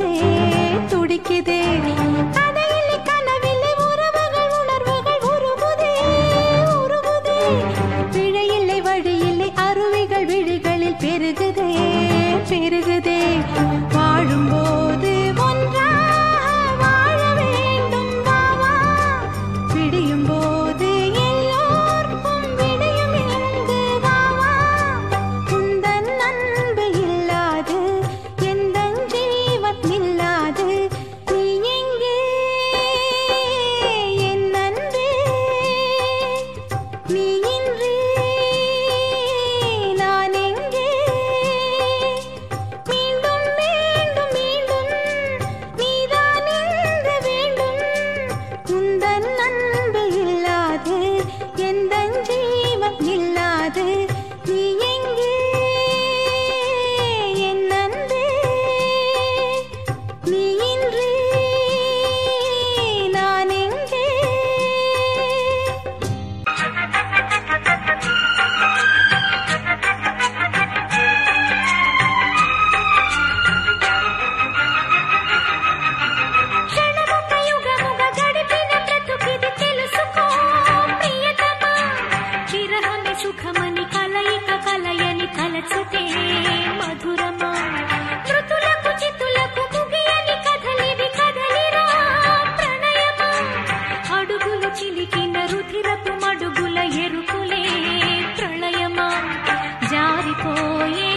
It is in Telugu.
रे సుఖమని కలయిక కలయని కలచతే మధురమా మృతులకు చితులకు ముగియని కథలివి కథలిరా ప్రణయమా అడుగులు చిలికిన రుధిరపు మడుగుల ఎరుకులే ప్రళయమా జారిపోయే